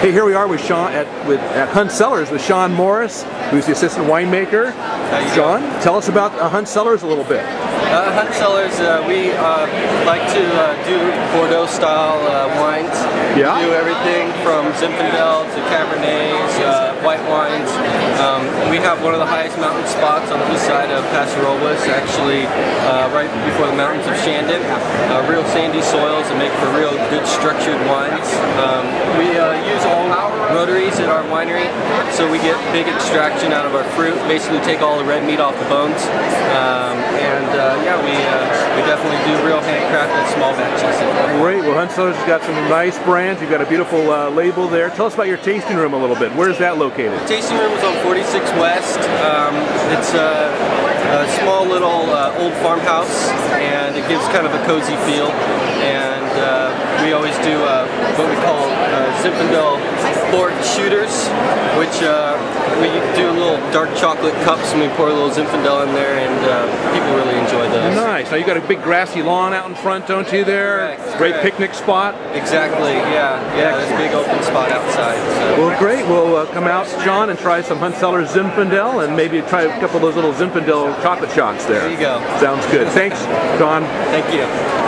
Hey, here we are with Sean at with at Hunt Cellars with Sean Morris, who's the assistant winemaker. Sean, tell us about uh, Hunt Cellars a little bit. Uh, Hunt Cellars, uh, we uh, like to uh, do Bordeaux style uh, wines. Yeah. We do everything from Zinfandel to Cabernets, uh, white wines. Um, we have one of the highest mountain spots on the east side of Paso Robles, actually right before the mountains of Shandon. real sandy soils that make for real good structured wines. Um, we use all rotaries at our winery, so we get big extraction out of our fruit. Basically, take all the red meat off the bones. Um, and uh, yeah, we uh, we definitely do real handcrafted small batches. Great. Well, Hunt Cellars has got some nice brands. You've got a beautiful uh, label there. Tell us about your tasting room a little bit. Where's that located? The tasting room is on 46 West. Um, it's a, a, small little uh, old farmhouse, and it gives kind of a cozy feel. And uh, we always do uh, what we call Zinfandel Port shooters, which we do little dark chocolate cups and we pour a little Zinfandel in there and uh, people really enjoy those. Nice. Now you got a big grassy lawn out in front, don't you there? Correct, great correct. picnic spot. Exactly, yeah. Yeah, there's a big open spot outside. So. Well, great. We'll uh, come out, John, and try some Hunt Cellars Zinfandel and maybe try a couple of those little Zinfandel chocolate shots there. There you go. Sounds good. Thanks, Don. Thank you.